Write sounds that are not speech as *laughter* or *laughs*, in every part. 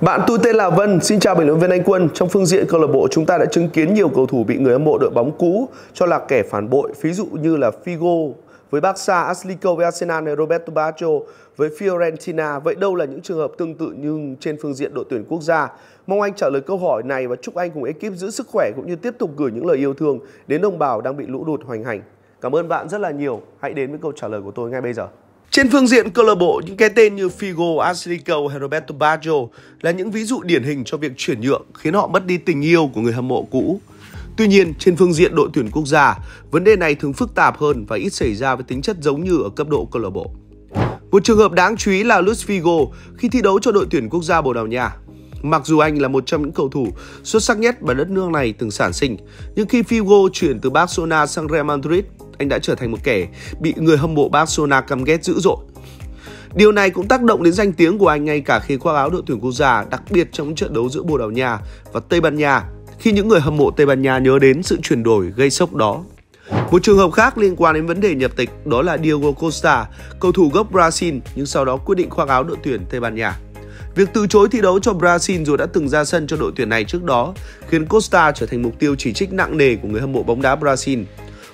Bạn tôi tên là Vân, xin chào bình luận viên Anh Quân. Trong phương diện câu lạc bộ chúng ta đã chứng kiến nhiều cầu thủ bị người hâm mộ đội bóng cũ cho là kẻ phản bội, ví dụ như là Figo với Barca, Ashley Cole với Arsenal hay Roberto Baggio với Fiorentina. Vậy đâu là những trường hợp tương tự nhưng trên phương diện đội tuyển quốc gia? Mong anh trả lời câu hỏi này và chúc anh cùng ekip giữ sức khỏe cũng như tiếp tục gửi những lời yêu thương đến đồng bào đang bị lũ lụt hoành hành. Cảm ơn bạn rất là nhiều. Hãy đến với câu trả lời của tôi ngay bây giờ. Trên phương diện câu lạc bộ, những cái tên như Figo, Ashley hay Roberto Baggio là những ví dụ điển hình cho việc chuyển nhượng khiến họ mất đi tình yêu của người hâm mộ cũ. Tuy nhiên, trên phương diện đội tuyển quốc gia, vấn đề này thường phức tạp hơn và ít xảy ra với tính chất giống như ở cấp độ câu lạc bộ. Một trường hợp đáng chú ý là Luis Figo khi thi đấu cho đội tuyển quốc gia Bồ Đào Nha. Mặc dù anh là một trong những cầu thủ xuất sắc nhất mà đất nước này từng sản sinh, nhưng khi Figo chuyển từ Barcelona sang Real Madrid, anh đã trở thành một kẻ bị người hâm mộ Barcelona căm ghét dữ dội. Điều này cũng tác động đến danh tiếng của anh ngay cả khi khoác áo đội tuyển quốc gia, đặc biệt trong trận đấu giữa Bồ Đào Nha và Tây Ban Nha, khi những người hâm mộ Tây Ban Nha nhớ đến sự chuyển đổi gây sốc đó. Một trường hợp khác liên quan đến vấn đề nhập tịch đó là Diego Costa, cầu thủ gốc Brazil nhưng sau đó quyết định khoác áo đội tuyển Tây Ban Nha. Việc từ chối thi đấu cho Brazil dù đã từng ra sân cho đội tuyển này trước đó khiến Costa trở thành mục tiêu chỉ trích nặng nề của người hâm mộ bóng đá Brazil.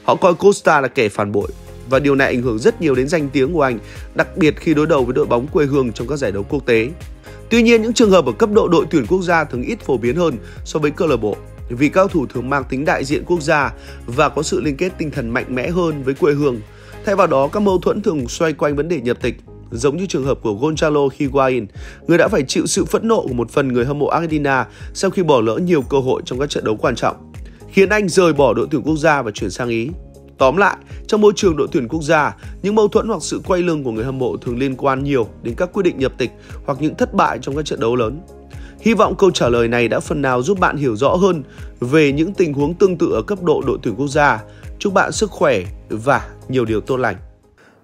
Họ coi Costa là kẻ phản bội và điều này ảnh hưởng rất nhiều đến danh tiếng của anh, đặc biệt khi đối đầu với đội bóng quê hương trong các giải đấu quốc tế. Tuy nhiên, những trường hợp ở cấp độ đội tuyển quốc gia thường ít phổ biến hơn so với câu lạc bộ vì cao thủ thường mang tính đại diện quốc gia và có sự liên kết tinh thần mạnh mẽ hơn với quê hương. Thay vào đó, các mâu thuẫn thường xoay quanh vấn đề nhập tịch, giống như trường hợp của Gonzalo Higuain, người đã phải chịu sự phẫn nộ của một phần người hâm mộ Argentina sau khi bỏ lỡ nhiều cơ hội trong các trận đấu quan trọng, khiến anh rời bỏ đội tuyển quốc gia và chuyển sang Ý. Tóm lại, trong môi trường đội tuyển quốc gia, những mâu thuẫn hoặc sự quay lưng của người hâm mộ thường liên quan nhiều đến các quyết định nhập tịch hoặc những thất bại trong các trận đấu lớn. Hy vọng câu trả lời này đã phần nào giúp bạn hiểu rõ hơn về những tình huống tương tự ở cấp độ đội tuyển quốc gia. Chúc bạn sức khỏe và nhiều điều tốt lành.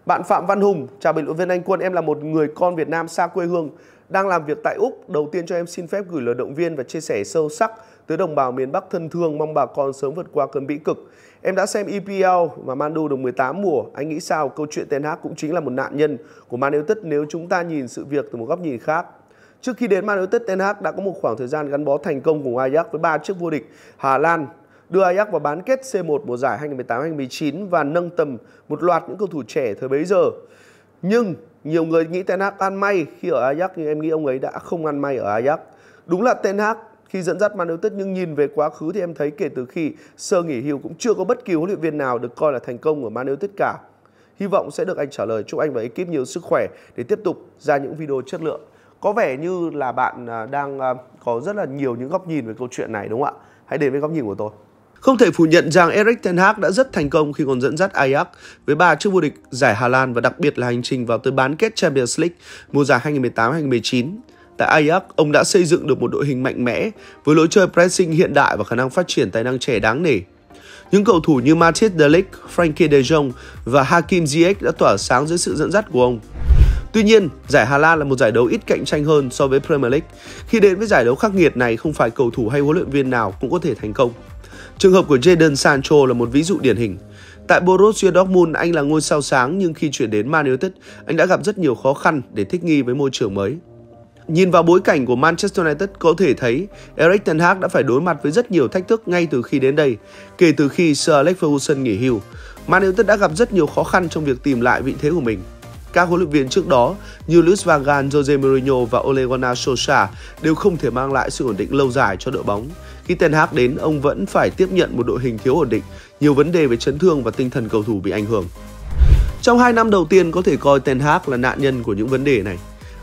Bạn Phạm Văn Hùng, chào bình luận viên Anh Quân, em là một người con Việt Nam xa quê hương, đang làm việc tại Úc. Đầu tiên cho em xin phép gửi lời động viên và chia sẻ sâu sắc tới đồng bào miền Bắc thân thương, mong bà con sớm vượt qua cơn bĩ cực. Em đã xem EPL và Manu được 18 mùa. Anh nghĩ sao câu chuyện Ten Hag cũng chính là một nạn nhân của Man United nếu chúng ta nhìn sự việc từ một góc nhìn khác. Trước khi đến Man United, Ten Hag đã có một khoảng thời gian gắn bó thành công cùng Ajax với ba chiếc vô địch Hà Lan, đưa Ajax vào bán kết C1 mùa giải 2018-2019 và nâng tầm một loạt những cầu thủ trẻ thời bấy giờ. Nhưng nhiều người nghĩ Ten Hag ăn may khi ở Ajax, nhưng em nghĩ ông ấy đã không ăn may ở Ajax. Đúng là Ten Hag, khi dẫn dắt Man United nhưng nhìn về quá khứ thì em thấy kể từ khi sơ nghỉ hưu cũng chưa có bất kỳ huấn luyện viên nào được coi là thành công ở Man United cả. Hy vọng sẽ được anh trả lời. Chúc anh và ekip nhiều sức khỏe để tiếp tục ra những video chất lượng. Có vẻ như là bạn à, đang à, có rất là nhiều những góc nhìn về câu chuyện này, đúng không ạ? Hãy đến với góc nhìn của tôi. Không thể phủ nhận rằng Erik Ten Hag đã rất thành công khi còn dẫn dắt Ajax với ba chức vô địch giải Hà Lan và đặc biệt là hành trình vào tới bán kết Champions League mùa giải 2018-2019. Tại Ajax, ông đã xây dựng được một đội hình mạnh mẽ với lối chơi pressing hiện đại và khả năng phát triển tài năng trẻ đáng nể. Những cầu thủ như Matthias de Ligt, Frankie de Jong và Hakim Ziyech đã tỏa sáng dưới sự dẫn dắt của ông. Tuy nhiên, giải Hà Lan là một giải đấu ít cạnh tranh hơn so với Premier League. Khi đến với giải đấu khắc nghiệt này, không phải cầu thủ hay huấn luyện viên nào cũng có thể thành công. Trường hợp của Jadon Sancho là một ví dụ điển hình. Tại Borussia Dortmund, anh là ngôi sao sáng nhưng khi chuyển đến Man United, anh đã gặp rất nhiều khó khăn để thích nghi với môi trường mới. Nhìn vào bối cảnh của Manchester United có thể thấy Erik ten Hag đã phải đối mặt với rất nhiều thách thức ngay từ khi đến đây. Kể từ khi Sir Alex Ferguson nghỉ hưu, Man United đã gặp rất nhiều khó khăn trong việc tìm lại vị thế của mình. Các huấn luyện viên trước đó như Luis van Gaal, Jose Mourinho và Ole Gunnar Solskjaer đều không thể mang lại sự ổn định lâu dài cho đội bóng. Khi Ten Hag đến, ông vẫn phải tiếp nhận một đội hình thiếu ổn định, nhiều vấn đề về chấn thương và tinh thần cầu thủ bị ảnh hưởng. Trong 2 năm đầu tiên có thể coi Ten Hag là nạn nhân của những vấn đề này.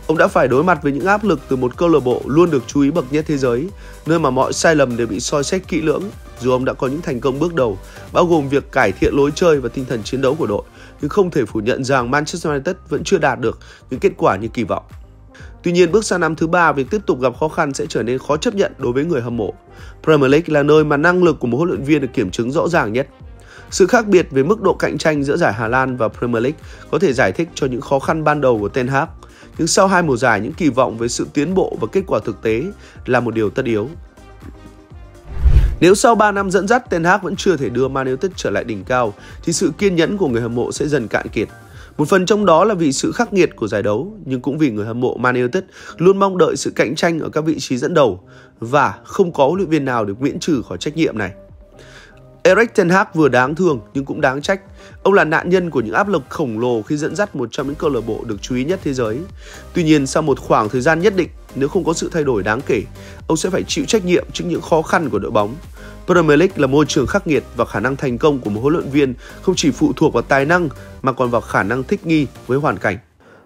Ông đã phải đối mặt với những áp lực từ một câu lạc bộ luôn được chú ý bậc nhất thế giới, nơi mà mọi sai lầm đều bị soi xét kỹ lưỡng. Dù ông đã có những thành công bước đầu, bao gồm việc cải thiện lối chơi và tinh thần chiến đấu của đội, nhưng không thể phủ nhận rằng Manchester United vẫn chưa đạt được những kết quả như kỳ vọng. Tuy nhiên, bước sang năm thứ ba, việc tiếp tục gặp khó khăn sẽ trở nên khó chấp nhận đối với người hâm mộ. Premier League là nơi mà năng lực của một huấn luyện viên được kiểm chứng rõ ràng nhất. Sự khác biệt về mức độ cạnh tranh giữa giải Hà Lan và Premier League có thể giải thích cho những khó khăn ban đầu của Ten Hag nhưng sau hai mùa giải những kỳ vọng về sự tiến bộ và kết quả thực tế là một điều tất yếu. Nếu sau 3 năm dẫn dắt Ten Hag vẫn chưa thể đưa Man United trở lại đỉnh cao thì sự kiên nhẫn của người hâm mộ sẽ dần cạn kiệt. Một phần trong đó là vì sự khắc nghiệt của giải đấu, nhưng cũng vì người hâm mộ Man United luôn mong đợi sự cạnh tranh ở các vị trí dẫn đầu và không có huấn luyện viên nào được miễn trừ khỏi trách nhiệm này. Eric Ten Hag vừa đáng thương nhưng cũng đáng trách. Ông là nạn nhân của những áp lực khổng lồ khi dẫn dắt một trong những câu lạc bộ được chú ý nhất thế giới. Tuy nhiên, sau một khoảng thời gian nhất định, nếu không có sự thay đổi đáng kể, ông sẽ phải chịu trách nhiệm trước những khó khăn của đội bóng. Premier League là môi trường khắc nghiệt và khả năng thành công của một huấn luyện viên không chỉ phụ thuộc vào tài năng mà còn vào khả năng thích nghi với hoàn cảnh.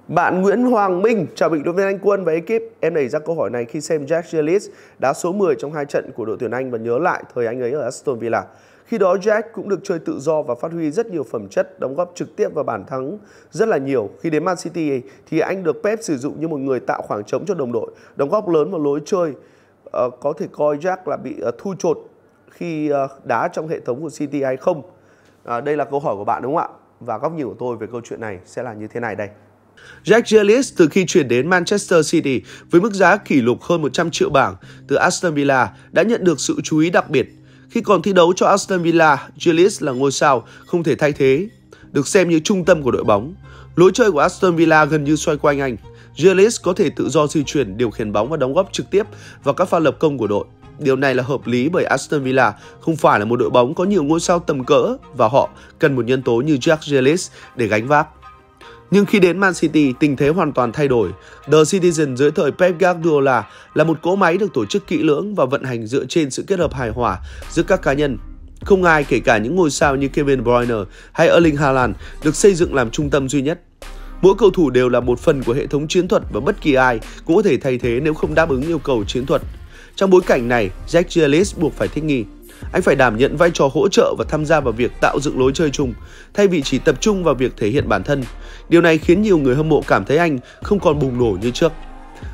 Bạn Nguyễn Hoàng Minh, chào bình luận viên Anh Quân và ekip. Em nảy ra câu hỏi này khi xem Jack Grealish đá số 10 trong hai trận của đội tuyển Anh và nhớ lại thời anh ấy ở Aston Villa. Khi đó Jack cũng được chơi tự do và phát huy rất nhiều phẩm chất, đóng góp trực tiếp vào bàn thắng rất là nhiều. Khi đến Man City thì anh được Pep sử dụng như một người tạo khoảng trống cho đồng đội, đóng góp lớn vào lối chơi. Uh, có thể coi Jack là bị uh, thu chột khi ờ, đá trong hệ thống của City hay không? À, đây là câu hỏi của bạn đúng không ạ? Và góc nhìn của tôi về câu chuyện này sẽ là như thế này đây. Jack Grealish từ khi chuyển đến Manchester City với mức giá kỷ lục hơn 100 triệu bảng từ Aston Villa đã nhận được sự chú ý đặc biệt khi còn thi đấu cho Aston Villa, Grealish là ngôi sao không thể thay thế, được xem như trung tâm của đội bóng. Lối chơi của Aston Villa gần như xoay quanh anh. Grealish có thể tự do di chuyển, điều khiển bóng và đóng góp trực tiếp vào các pha lập công của đội. Điều này là hợp lý bởi Aston Villa không phải là một đội bóng có nhiều ngôi sao tầm cỡ và họ cần một nhân tố như Jack Grealish để gánh vác. Nhưng khi đến Man City, tình thế hoàn toàn thay đổi. The Citizen dưới thời Pep Guardiola là một cỗ máy được tổ chức kỹ lưỡng và vận hành dựa trên sự kết hợp hài hòa giữa các cá nhân. Không ai, kể cả những ngôi sao như Kevin De Bruyne hay Erling Haaland, được xây dựng làm trung tâm duy nhất. Mỗi cầu thủ đều là một phần của hệ thống chiến thuật và bất kỳ ai cũng có thể thay thế nếu không đáp ứng yêu cầu chiến thuật. Trong bối cảnh này, Jack Grealish buộc phải thích nghi. Anh phải đảm nhận vai trò hỗ trợ và tham gia vào việc tạo dựng lối chơi chung, thay vì chỉ tập trung vào việc thể hiện bản thân. Điều này khiến nhiều người hâm mộ cảm thấy anh không còn bùng nổ như trước.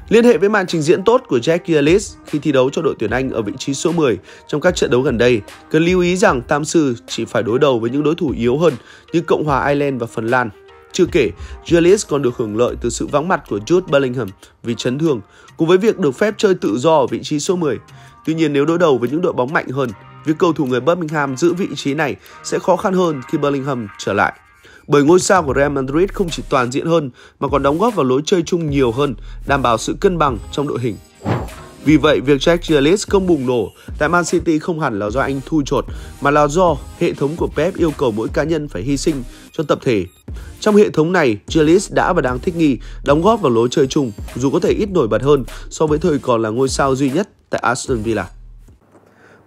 Liên hệ với màn trình diễn tốt của Jack Grealish khi thi đấu cho đội tuyển Anh ở vị trí số 10 trong các trận đấu gần đây, cần lưu ý rằng Tam Sư chỉ phải đối đầu với những đối thủ yếu hơn như Cộng hòa Ireland và Phần Lan. Chưa kể, Julius còn được hưởng lợi từ sự vắng mặt của Jude Bellingham vì chấn thương, cùng với việc được phép chơi tự do ở vị trí số 10. Tuy nhiên nếu đối đầu với những đội bóng mạnh hơn, việc cầu thủ người Birmingham giữ vị trí này sẽ khó khăn hơn khi Bellingham trở lại. Bởi ngôi sao của Real Madrid không chỉ toàn diện hơn mà còn đóng góp vào lối chơi chung nhiều hơn, đảm bảo sự cân bằng trong đội hình. Vì vậy, việc Jack Grealish không bùng nổ tại Man City không hẳn là do anh thu chột, mà là do hệ thống của Pep yêu cầu mỗi cá nhân phải hy sinh cho tập thể. Trong hệ thống này, Grealish đã và đang thích nghi, đóng góp vào lối chơi chung, dù có thể ít nổi bật hơn so với thời còn là ngôi sao duy nhất tại Aston Villa.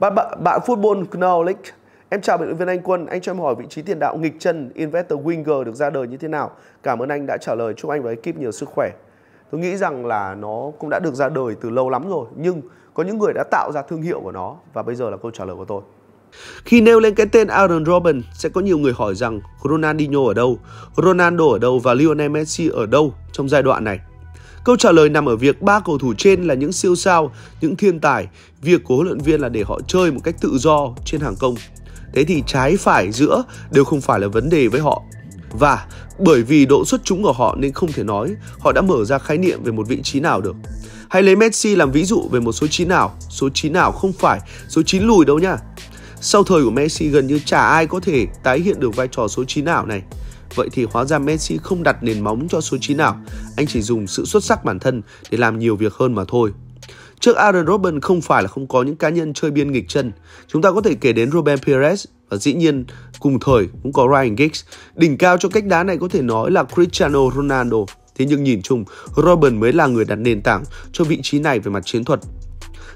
Bạn, bạn, bạn Football Knowledge Em chào biên luyện viên Anh Quân, anh cho em hỏi vị trí tiền đạo nghịch chân Investor Winger được ra đời như thế nào? Cảm ơn anh đã trả lời, chúc anh và ekip nhiều sức khỏe. Tôi nghĩ rằng là nó cũng đã được ra đời từ lâu lắm rồi, nhưng có những người đã tạo ra thương hiệu của nó và bây giờ là câu trả lời của tôi. Khi nêu lên cái tên Aaron Robin, sẽ có nhiều người hỏi rằng Ronaldinho ở đâu, Ronaldo ở đâu và Lionel Messi ở đâu trong giai đoạn này. Câu trả lời nằm ở việc ba cầu thủ trên là những siêu sao, những thiên tài. Việc của huấn luyện viên là để họ chơi một cách tự do trên hàng công. Thế thì trái phải giữa đều không phải là vấn đề với họ. Và bởi vì độ xuất chúng của họ nên không thể nói họ đã mở ra khái niệm về một vị trí nào được. Hãy lấy Messi làm ví dụ về một số 9 nào, số 9 nào không phải số 9 lùi đâu nha. Sau thời của Messi gần như chả ai có thể tái hiện được vai trò số 9 nào này. Vậy thì hóa ra Messi không đặt nền móng cho số 9 nào, anh chỉ dùng sự xuất sắc bản thân để làm nhiều việc hơn mà thôi. Trước Aaron Robben không phải là không có những cá nhân chơi biên nghịch chân. Chúng ta có thể kể đến Robben Perez và dĩ nhiên cùng thời cũng có Ryan Giggs. Đỉnh cao cho cách đá này có thể nói là Cristiano Ronaldo. Thế nhưng nhìn chung, Robben mới là người đặt nền tảng cho vị trí này về mặt chiến thuật.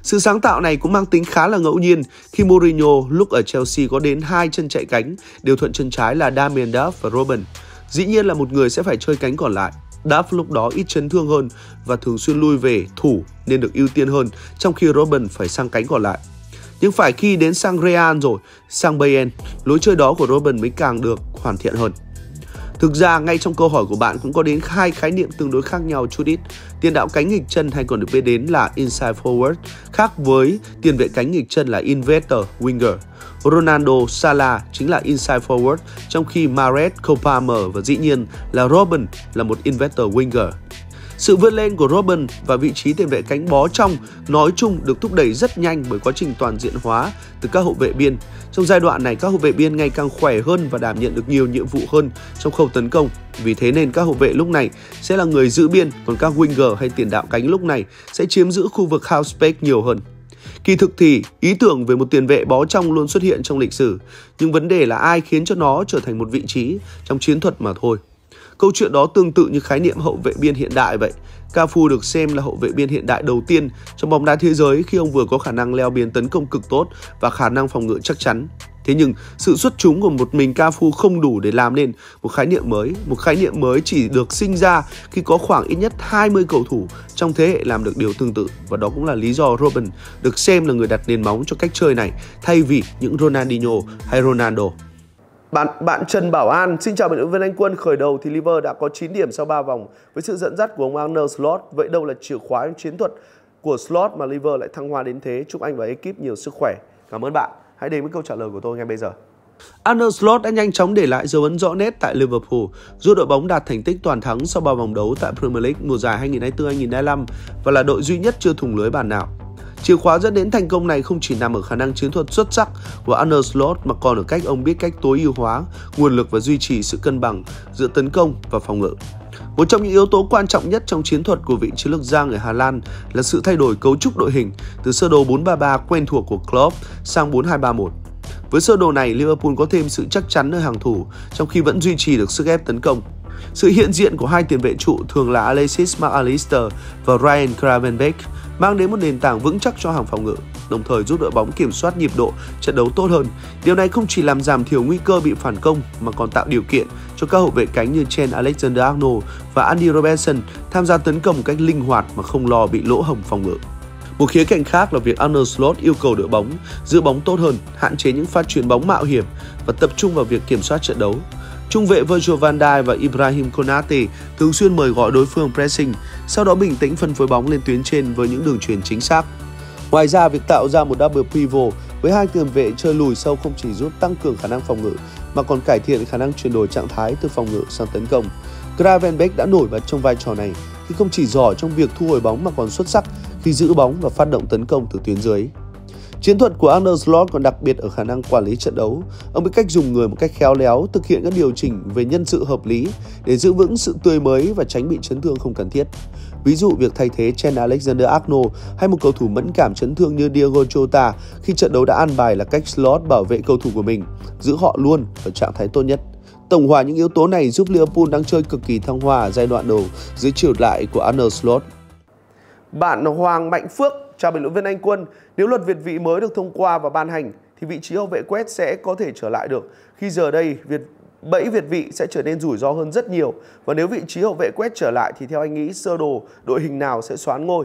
Sự sáng tạo này cũng mang tính khá là ngẫu nhiên khi Mourinho lúc ở Chelsea có đến hai chân chạy cánh đều thuận chân trái là Damien Duff và Robin, Dĩ nhiên là một người sẽ phải chơi cánh còn lại. Duff lúc đó ít chấn thương hơn và thường xuyên lui về thủ nên được ưu tiên hơn, trong khi Robin phải sang cánh còn lại. Nhưng phải khi đến sang Real rồi, sang Bayern, lối chơi đó của Robin mới càng được hoàn thiện hơn. Thực ra ngay trong câu hỏi của bạn cũng có đến hai khái niệm tương đối khác nhau chút ít. Tiền đạo cánh nghịch chân hay còn được biết đến là inside forward, khác với tiền vệ cánh nghịch chân là inverter winger. Ronaldo, Salah chính là inside forward, trong khi Mahrez, Cole Palmer và dĩ nhiên là Robin là một inverter winger. Sự vươn lên của Robin và vị trí tiền vệ cánh bó trong nói chung được thúc đẩy rất nhanh bởi quá trình toàn diện hóa từ các hậu vệ biên. Trong giai đoạn này, các hậu vệ biên ngày càng khỏe hơn và đảm nhận được nhiều nhiệm vụ hơn trong khâu tấn công. Vì thế nên các hậu vệ lúc này sẽ là người giữ biên, còn các winger hay tiền đạo cánh lúc này sẽ chiếm giữ khu vực half space nhiều hơn. Kỳ thực thì ý tưởng về một tiền vệ bó trong luôn xuất hiện trong lịch sử, nhưng vấn đề là ai khiến cho nó trở thành một vị trí trong chiến thuật mà thôi. Câu chuyện đó tương tự như khái niệm hậu vệ biên hiện đại vậy. Cafu được xem là hậu vệ biên hiện đại đầu tiên trong bóng đá thế giới khi ông vừa có khả năng leo biên tấn công cực tốt và khả năng phòng ngự chắc chắn. Thế nhưng, sự xuất chúng của một mình Cafu không đủ để làm nên một khái niệm mới. Một khái niệm mới chỉ được sinh ra khi có khoảng ít nhất 20 cầu thủ trong thế hệ làm được điều tương tự. Và đó cũng là lý do Robin được xem là người đặt nền móng cho cách chơi này thay vì những Ronaldinho hay Ronaldo. Bạn bạn Trần Bảo An, xin chào bạn Viên Anh Quân. Khởi đầu thì Liver đã có 9 điểm sau 3 vòng với sự dẫn dắt của ông Arnold Slot. Vậy đâu là chìa khóa chiến thuật của Slot mà Liver lại thăng hoa đến thế? Chúc anh và ekip nhiều sức khỏe. Cảm ơn bạn. Hãy đến với câu trả lời của tôi ngay bây giờ. Arnold Slot đã nhanh chóng để lại dấu ấn rõ nét tại Liverpool, giúp đội bóng đạt thành tích toàn thắng sau 3 vòng đấu tại Premier League mùa giải 2024-2025 và là đội duy nhất chưa thủng lưới bàn nào. Chìa khóa dẫn đến thành công này không chỉ nằm ở khả năng chiến thuật xuất sắc của Arne Slot mà còn ở cách ông biết cách tối ưu hóa nguồn lực và duy trì sự cân bằng giữa tấn công và phòng ngự. Một trong những yếu tố quan trọng nhất trong chiến thuật của vị chiến lược gia người Hà Lan là sự thay đổi cấu trúc đội hình từ sơ đồ 4-3-3 quen thuộc của Klopp sang 4-2-3-1. Với sơ đồ này, Liverpool có thêm sự chắc chắn ở hàng thủ trong khi vẫn duy trì được sức ép tấn công. Sự hiện diện của hai tiền vệ trụ thường là Alexis McAllister và Ryan Gravenberch mang đến một nền tảng vững chắc cho hàng phòng ngự, đồng thời giúp đội bóng kiểm soát nhịp độ trận đấu tốt hơn. Điều này không chỉ làm giảm thiểu nguy cơ bị phản công mà còn tạo điều kiện cho các hậu vệ cánh như Chen Alexander-Arnold và Andy Robertson tham gia tấn công một cách linh hoạt mà không lo bị lỗ hổng phòng ngự. Một khía cạnh khác là việc Arnold Slot yêu cầu đội bóng giữ bóng tốt hơn, hạn chế những phát chuyền bóng mạo hiểm và tập trung vào việc kiểm soát trận đấu. Trung vệ Virgil van Dijk và Ibrahim Konate thường xuyên mời gọi đối phương pressing, sau đó bình tĩnh phân phối bóng lên tuyến trên với những đường truyền chính xác. Ngoài ra, việc tạo ra một double pivot với hai tiền vệ chơi lùi sâu không chỉ giúp tăng cường khả năng phòng ngự mà còn cải thiện khả năng chuyển đổi trạng thái từ phòng ngự sang tấn công. Gravenbeck đã nổi bật trong vai trò này khi không chỉ giỏi trong việc thu hồi bóng mà còn xuất sắc khi giữ bóng và phát động tấn công từ tuyến dưới. Chiến thuật của Arne Slot còn đặc biệt ở khả năng quản lý trận đấu. Ông biết cách dùng người một cách khéo léo, thực hiện các điều chỉnh về nhân sự hợp lý để giữ vững sự tươi mới và tránh bị chấn thương không cần thiết. Ví dụ việc thay thế Chen Alexander-Arnold hay một cầu thủ mẫn cảm chấn thương như Diego Jota khi trận đấu đã an bài là cách Slot bảo vệ cầu thủ của mình, giữ họ luôn ở trạng thái tốt nhất. Tổng hòa những yếu tố này giúp Liverpool đang chơi cực kỳ thăng hoa giai đoạn đầu dưới chiều lại của Arnold Slot. Bạn Hoàng Mạnh Phước Chào bình luận viên Anh Quân, nếu luật Việt vị mới được thông qua và ban hành thì vị trí hậu vệ quét sẽ có thể trở lại được. Khi giờ đây Việt bẫy Việt vị sẽ trở nên rủi ro hơn rất nhiều và nếu vị trí hậu vệ quét trở lại thì theo anh nghĩ sơ đồ đội hình nào sẽ xoán ngôi?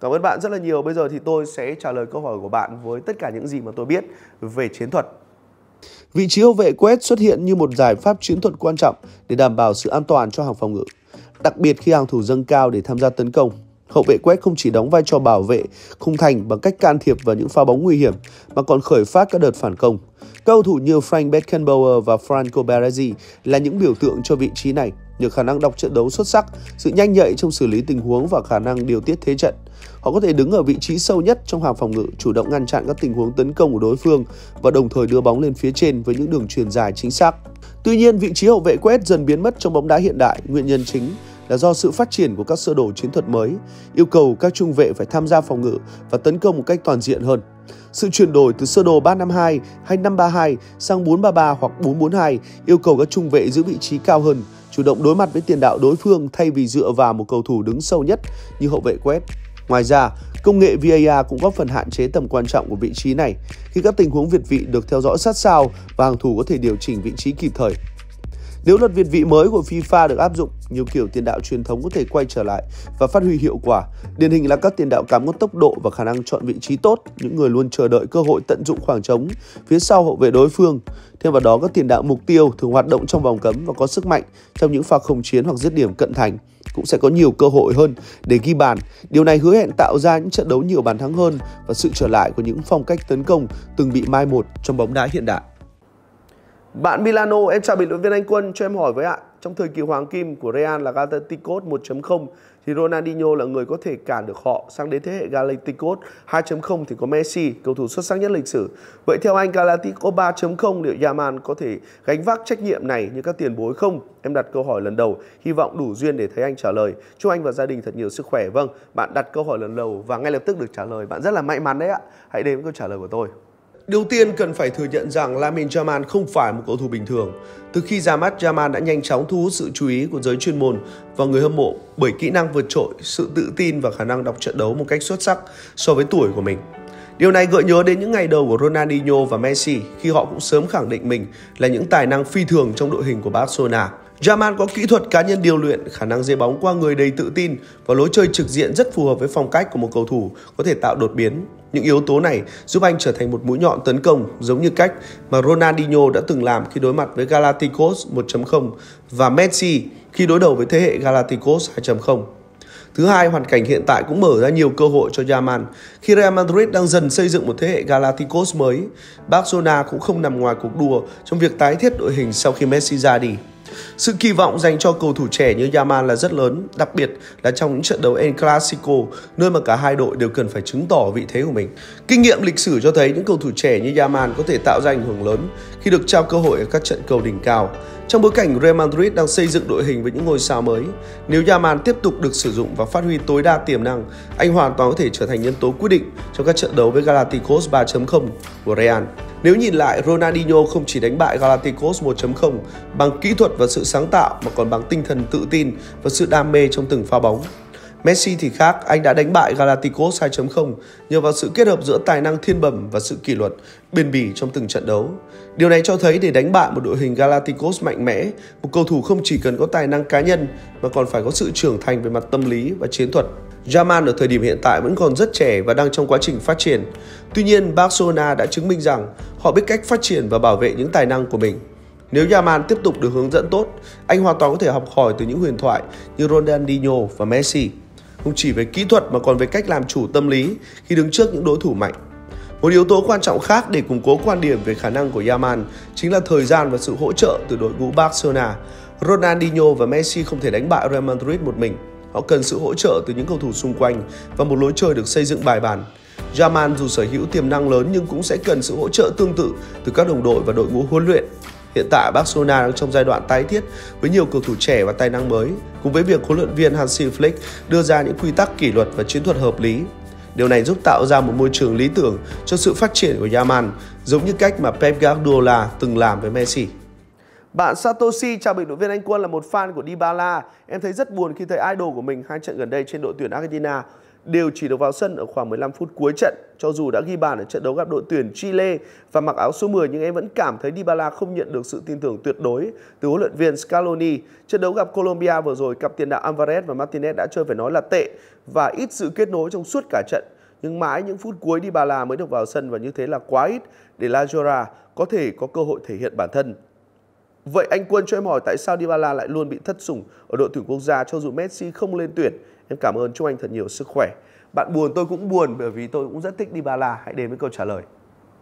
Cảm ơn bạn rất là nhiều. Bây giờ thì tôi sẽ trả lời câu hỏi của bạn với tất cả những gì mà tôi biết về chiến thuật. Vị trí hậu vệ quét xuất hiện như một giải pháp chiến thuật quan trọng để đảm bảo sự an toàn cho hàng phòng ngự, đặc biệt khi hàng thủ dâng cao để tham gia tấn công. Hậu vệ quét không chỉ đóng vai trò bảo vệ khung thành bằng cách can thiệp vào những pha bóng nguy hiểm mà còn khởi phát các đợt phản công. Các cầu thủ như Frank Beckenbauer và Franco Baresi là những biểu tượng cho vị trí này, nhờ khả năng đọc trận đấu xuất sắc, sự nhanh nhạy trong xử lý tình huống và khả năng điều tiết thế trận. Họ có thể đứng ở vị trí sâu nhất trong hàng phòng ngự, chủ động ngăn chặn các tình huống tấn công của đối phương và đồng thời đưa bóng lên phía trên với những đường truyền dài chính xác. Tuy nhiên, vị trí hậu vệ quét dần biến mất trong bóng đá hiện đại, nguyên nhân chính là do sự phát triển của các sơ đồ chiến thuật mới, yêu cầu các trung vệ phải tham gia phòng ngự và tấn công một cách toàn diện hơn. Sự chuyển đổi từ sơ đồ 352 hay 532 sang 433 hoặc 442 yêu cầu các trung vệ giữ vị trí cao hơn, chủ động đối mặt với tiền đạo đối phương thay vì dựa vào một cầu thủ đứng sâu nhất như hậu vệ quét. Ngoài ra, công nghệ VAR cũng góp phần hạn chế tầm quan trọng của vị trí này khi các tình huống việt vị được theo dõi sát sao và hàng thủ có thể điều chỉnh vị trí kịp thời. Nếu luật việt vị mới của FIFA được áp dụng, nhiều kiểu tiền đạo truyền thống có thể quay trở lại và phát huy hiệu quả. Điển hình là các tiền đạo cắm có tốc độ và khả năng chọn vị trí tốt, những người luôn chờ đợi cơ hội tận dụng khoảng trống phía sau hậu vệ đối phương. Thêm vào đó, các tiền đạo mục tiêu thường hoạt động trong vòng cấm và có sức mạnh trong những pha không chiến hoặc dứt điểm cận thành cũng sẽ có nhiều cơ hội hơn để ghi bàn. Điều này hứa hẹn tạo ra những trận đấu nhiều bàn thắng hơn và sự trở lại của những phong cách tấn công từng bị mai một trong bóng đá hiện đại. Bạn Milano, em chào bình luận viên Anh Quân, cho em hỏi với ạ. Trong thời kỳ hoàng kim của Real là Galacticos 1.0 thì Ronaldinho là người có thể cản được họ sang đến thế hệ Galacticos 2.0 thì có Messi, cầu thủ xuất sắc nhất lịch sử. Vậy theo anh Galacticos 3.0 liệu Yaman có thể gánh vác trách nhiệm này như các tiền bối không? Em đặt câu hỏi lần đầu, hy vọng đủ duyên để thấy anh trả lời. Chúc anh và gia đình thật nhiều sức khỏe. Vâng, bạn đặt câu hỏi lần đầu và ngay lập tức được trả lời. Bạn rất là may mắn đấy ạ. Hãy đến với câu trả lời của tôi. Đầu tiên cần phải thừa nhận rằng Lamine Yamal không phải một cầu thủ bình thường. Từ khi ra mắt, Yamal đã nhanh chóng thu hút sự chú ý của giới chuyên môn và người hâm mộ bởi kỹ năng vượt trội, sự tự tin và khả năng đọc trận đấu một cách xuất sắc so với tuổi của mình. Điều này gợi nhớ đến những ngày đầu của Ronaldinho và Messi khi họ cũng sớm khẳng định mình là những tài năng phi thường trong đội hình của Barcelona. Jamal có kỹ thuật cá nhân điều luyện, khả năng dây bóng qua người đầy tự tin và lối chơi trực diện rất phù hợp với phong cách của một cầu thủ có thể tạo đột biến. Những yếu tố này giúp anh trở thành một mũi nhọn tấn công giống như cách mà Ronaldinho đã từng làm khi đối mặt với Galacticos 1.0 và Messi khi đối đầu với thế hệ Galacticos 2.0. Thứ hai, hoàn cảnh hiện tại cũng mở ra nhiều cơ hội cho Yaman. Khi Real Madrid đang dần xây dựng một thế hệ Galacticos mới, Barcelona cũng không nằm ngoài cuộc đua trong việc tái thiết đội hình sau khi Messi ra đi. Sự kỳ vọng dành cho cầu thủ trẻ như Yaman là rất lớn, đặc biệt là trong những trận đấu El Clasico, nơi mà cả hai đội đều cần phải chứng tỏ vị thế của mình. Kinh nghiệm lịch sử cho thấy những cầu thủ trẻ như Yaman có thể tạo ra ảnh hưởng lớn khi được trao cơ hội ở các trận cầu đỉnh cao. Trong bối cảnh Real Madrid đang xây dựng đội hình với những ngôi sao mới, nếu Yaman tiếp tục được sử dụng và phát huy tối đa tiềm năng, anh hoàn toàn có thể trở thành nhân tố quyết định trong các trận đấu với Galacticos 3.0 của Real. Nếu nhìn lại, Ronaldinho không chỉ đánh bại Galacticos 1.0 bằng kỹ thuật và sự sáng tạo mà còn bằng tinh thần tự tin và sự đam mê trong từng pha bóng. Messi thì khác, anh đã đánh bại Galacticos 2.0 nhờ vào sự kết hợp giữa tài năng thiên bẩm và sự kỷ luật, bền bỉ trong từng trận đấu. Điều này cho thấy để đánh bại một đội hình Galacticos mạnh mẽ, một cầu thủ không chỉ cần có tài năng cá nhân mà còn phải có sự trưởng thành về mặt tâm lý và chiến thuật. Yaman ở thời điểm hiện tại vẫn còn rất trẻ và đang trong quá trình phát triển. Tuy nhiên, Barcelona đã chứng minh rằng họ biết cách phát triển và bảo vệ những tài năng của mình. Nếu Yaman tiếp tục được hướng dẫn tốt, anh hoàn toàn có thể học hỏi từ những huyền thoại như Ronaldinho và Messi. Không chỉ về kỹ thuật mà còn về cách làm chủ tâm lý khi đứng trước những đối thủ mạnh. Một yếu tố quan trọng khác để củng cố quan điểm về khả năng của Yaman chính là thời gian và sự hỗ trợ từ đội ngũ Barcelona. Ronaldinho và Messi không thể đánh bại Real Madrid một mình. Họ cần sự hỗ trợ từ những cầu thủ xung quanh và một lối chơi được xây dựng bài bản. Yaman dù sở hữu tiềm năng lớn nhưng cũng sẽ cần sự hỗ trợ tương tự từ các đồng đội và đội ngũ huấn luyện. Hiện tại Barcelona đang trong giai đoạn tái thiết với nhiều cầu thủ trẻ và tài năng mới, cùng với việc huấn luyện viên Hansi Flick đưa ra những quy tắc kỷ luật và chiến thuật hợp lý. Điều này giúp tạo ra một môi trường lý tưởng cho sự phát triển của Yaman, giống như cách mà Pep Guardiola từng làm với Messi. Bạn Satoshi chào bình luận viên Anh Quân là một fan của Dybala. Em thấy rất buồn khi thấy idol của mình hai trận gần đây trên đội tuyển Argentina đều chỉ được vào sân ở khoảng 15 phút cuối trận. Cho dù đã ghi bàn ở trận đấu gặp đội tuyển Chile và mặc áo số 10 nhưng em vẫn cảm thấy Dybala không nhận được sự tin tưởng tuyệt đối từ huấn luyện viên Scaloni. Trận đấu gặp Colombia vừa rồi, cặp tiền đạo Alvarez và Martinez đã chơi phải nói là tệ và ít sự kết nối trong suốt cả trận. Nhưng mãi những phút cuối Dybala mới được vào sân và như thế là quá ít để La Jora có thể có cơ hội thể hiện bản thân. Vậy anh Quân cho em hỏi tại sao Dybala lại luôn bị thất sủng ở đội tuyển quốc gia cho dù Messi không lên tuyển? Em cảm ơn, chúc anh thật nhiều sức khỏe. Bạn buồn, tôi cũng buồn bởi vì tôi cũng rất thích Dybala. Hãy đến với câu trả lời.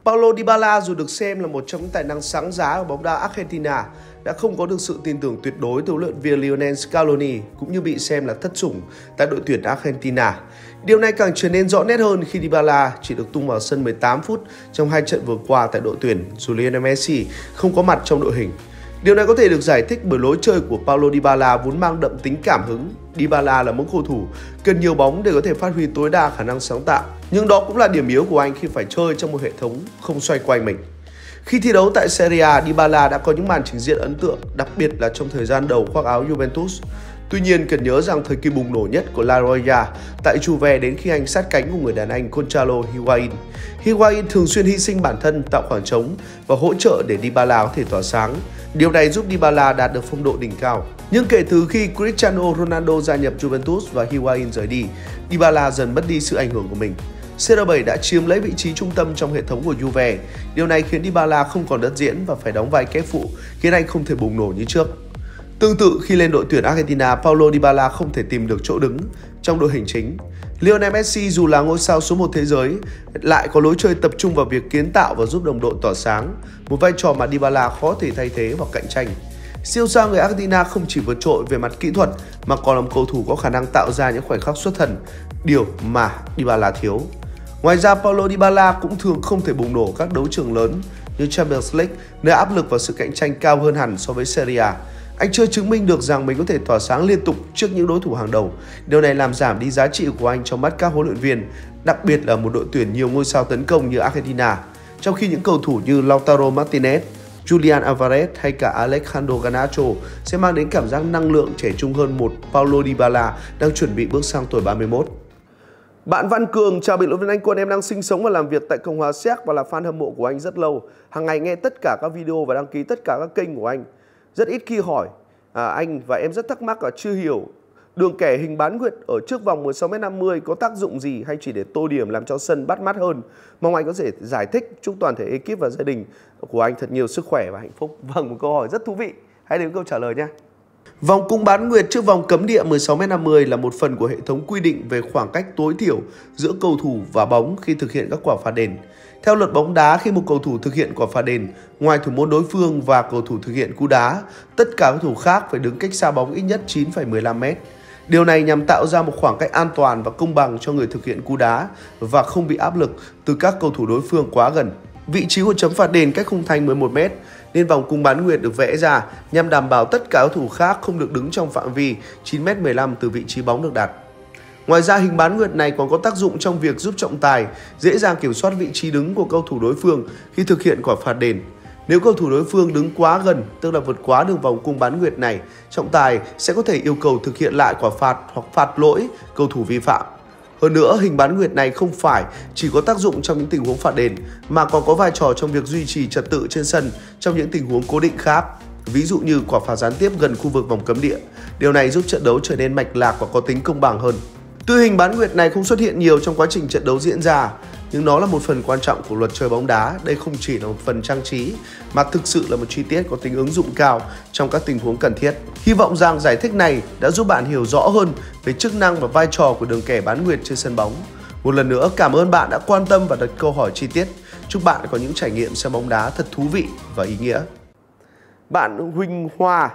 Paulo Dybala dù được xem là một trong những tài năng sáng giá ở bóng đá Argentina, đã không có được sự tin tưởng tuyệt đối từ huấn luyện viên Lionel Scaloni cũng như bị xem là thất sủng tại đội tuyển Argentina. Điều này càng trở nên rõ nét hơn khi Dybala chỉ được tung vào sân 18 phút trong hai trận vừa qua tại đội tuyển dù Lionel Messi không có mặt trong đội hình. Điều này có thể được giải thích bởi lối chơi của Paulo Dybala vốn mang đậm tính cảm hứng. Dybala là một cầu thủ cần nhiều bóng để có thể phát huy tối đa khả năng sáng tạo. Nhưng đó cũng là điểm yếu của anh khi phải chơi trong một hệ thống không xoay quanh mình. Khi thi đấu tại Serie A, Dybala đã có những màn trình diễn ấn tượng, đặc biệt là trong thời gian đầu khoác áo Juventus. Tuy nhiên, cần nhớ rằng thời kỳ bùng nổ nhất của La Roya tại Juve đến khi anh sát cánh của người đàn anh Gonzalo Higuain. Higuain thường xuyên hy sinh bản thân tạo khoảng trống và hỗ trợ để Dybala có thể tỏa sáng. Điều này giúp Dybala đạt được phong độ đỉnh cao. Nhưng kể từ khi Cristiano Ronaldo gia nhập Juventus và Higuain rời đi, Dybala dần mất đi sự ảnh hưởng của mình. CR7 đã chiếm lấy vị trí trung tâm trong hệ thống của Juve. Điều này khiến Dybala không còn đất diễn và phải đóng vai kép phụ, khiến anh không thể bùng nổ như trước. Tương tự khi lên đội tuyển Argentina, Paulo Dybala không thể tìm được chỗ đứng trong đội hình chính. Lionel Messi dù là ngôi sao số 1 thế giới, lại có lối chơi tập trung vào việc kiến tạo và giúp đồng đội tỏa sáng, một vai trò mà Dybala khó thể thay thế hoặc cạnh tranh. Siêu sao người Argentina không chỉ vượt trội về mặt kỹ thuật mà còn là một cầu thủ có khả năng tạo ra những khoảnh khắc xuất thần, điều mà Dybala thiếu. Ngoài ra Paulo Dybala cũng thường không thể bùng nổ các đấu trường lớn như Champions League nơi áp lực và sự cạnh tranh cao hơn hẳn so với Serie A. Anh chưa chứng minh được rằng mình có thể tỏa sáng liên tục trước những đối thủ hàng đầu. Điều này làm giảm đi giá trị của anh trong mắt các huấn luyện viên, đặc biệt là một đội tuyển nhiều ngôi sao tấn công như Argentina. Trong khi những cầu thủ như Lautaro Martinez, Julian Alvarez hay cả Alejandro Garnacho sẽ mang đến cảm giác năng lượng trẻ trung hơn một Paulo Dybala đang chuẩn bị bước sang tuổi 31. Bạn Văn Cường, chào bình luận viên Anh Quân, em đang sinh sống và làm việc tại Cộng hòa Séc và là fan hâm mộ của anh rất lâu. Hàng ngày nghe tất cả các video và đăng ký tất cả các kênh của anh. Rất ít khi hỏi à, anh và em rất thắc mắc và chưa hiểu đường kẻ hình bán nguyệt ở trước vòng 16m50 có tác dụng gì hay chỉ để tô điểm làm cho sân bắt mắt hơn. Mong anh có thể giải thích chúc toàn thể ekip và gia đình của anh thật nhiều sức khỏe và hạnh phúc. Vâng, một câu hỏi rất thú vị. Hãy đến câu trả lời nhé. Vòng cung bán nguyệt trước vòng cấm địa 16m50 là một phần của hệ thống quy định về khoảng cách tối thiểu giữa cầu thủ và bóng khi thực hiện các quả phạt đền. Theo luật bóng đá, khi một cầu thủ thực hiện quả phạt đền, ngoài thủ môn đối phương và cầu thủ thực hiện cú đá, tất cả các thủ khác phải đứng cách xa bóng ít nhất 9,15m. Điều này nhằm tạo ra một khoảng cách an toàn và công bằng cho người thực hiện cú đá và không bị áp lực từ các cầu thủ đối phương quá gần. Vị trí của chấm phạt đền cách khung thành 11m nên vòng cung bán nguyệt được vẽ ra nhằm đảm bảo tất cả các thủ khác không được đứng trong phạm vi 9m15 từ vị trí bóng được đặt. Ngoài ra hình bán nguyệt này còn có tác dụng trong việc giúp trọng tài dễ dàng kiểm soát vị trí đứng của cầu thủ đối phương khi thực hiện quả phạt đền. Nếu cầu thủ đối phương đứng quá gần, tức là vượt quá đường vòng cung bán nguyệt này, trọng tài sẽ có thể yêu cầu thực hiện lại quả phạt hoặc phạt lỗi cầu thủ vi phạm. Hơn nữa, hình bán nguyệt này không phải chỉ có tác dụng trong những tình huống phạt đền mà còn có vai trò trong việc duy trì trật tự trên sân trong những tình huống cố định khác. Ví dụ như quả phạt gián tiếp gần khu vực vòng cấm địa. Điều này giúp trận đấu trở nên mạch lạc và có tính công bằng hơn. Tư hình bán nguyệt này không xuất hiện nhiều trong quá trình trận đấu diễn ra, nhưng nó là một phần quan trọng của luật chơi bóng đá. Đây không chỉ là một phần trang trí, mà thực sự là một chi tiết có tính ứng dụng cao trong các tình huống cần thiết. Hy vọng rằng giải thích này đã giúp bạn hiểu rõ hơn về chức năng và vai trò của đường kẻ bán nguyệt trên sân bóng. Một lần nữa, cảm ơn bạn đã quan tâm và đặt câu hỏi chi tiết. Chúc bạn có những trải nghiệm xem bóng đá thật thú vị và ý nghĩa. Bạn Huỳnh Hoa.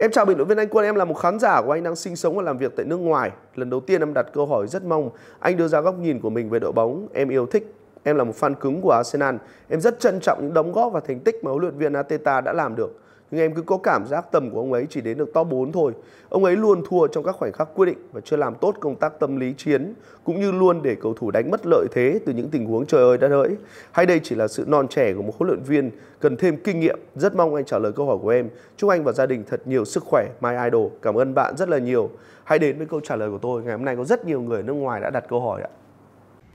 Em chào bình luận viên Anh Quân, em là một khán giả của anh đang sinh sống và làm việc tại nước ngoài. Lần đầu tiên em đặt câu hỏi rất mong anh đưa ra góc nhìn của mình về đội bóng em yêu thích. Em là một fan cứng của Arsenal. Em rất trân trọng những đóng góp và thành tích mà huấn luyện viên Ateta đã làm được nhưng em cứ có cảm giác tầm của ông ấy chỉ đến được top 4 thôi. Ông ấy luôn thua trong các khoảnh khắc quyết định và chưa làm tốt công tác tâm lý chiến, cũng như luôn để cầu thủ đánh mất lợi thế từ những tình huống trời ơi đất hỡi. Hay đây chỉ là sự non trẻ của một huấn luyện viên cần thêm kinh nghiệm? Rất mong anh trả lời câu hỏi của em. Chúc anh và gia đình thật nhiều sức khỏe, My Idol. Cảm ơn bạn rất là nhiều. Hãy đến với câu trả lời của tôi. Ngày hôm nay có rất nhiều người nước ngoài đã đặt câu hỏi ạ.